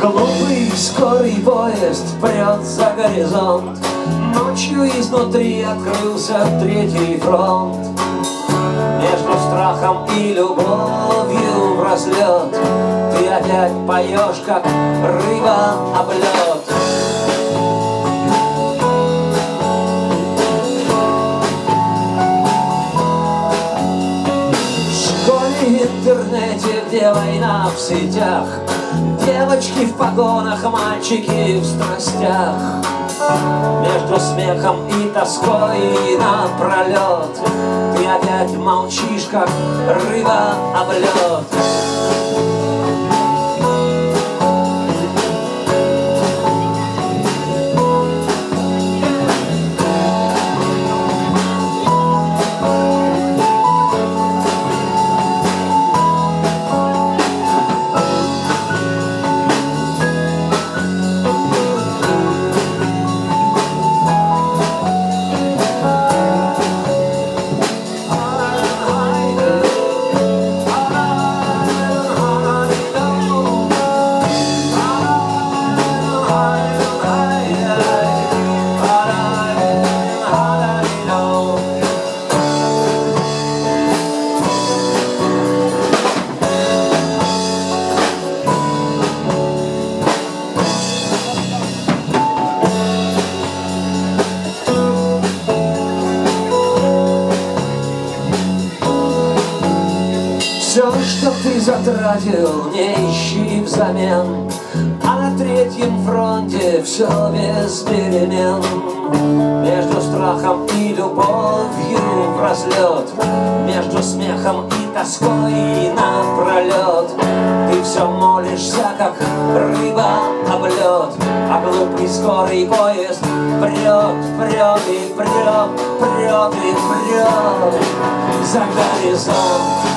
Глупый скорый поезд прет за горизонт. Ночью изнутри открылся третий фронт Между страхом и любовью в разлет Ты опять поешь, как рыба об лед В школе, интернете, где война в сетях? Девочки в погонах, мальчики в страстях. Между смехом и тоской напролет Ты опять молчишь, как рыба об что ты затратил, не ищи взамен. А на третьем фронте все без перемен. Между страхом и любовью в разлет Между смехом и тоской напролет Ты все молишься, как рыба об лед А глупый скорый поезд прет, прет и прет, прет и прет За горизонт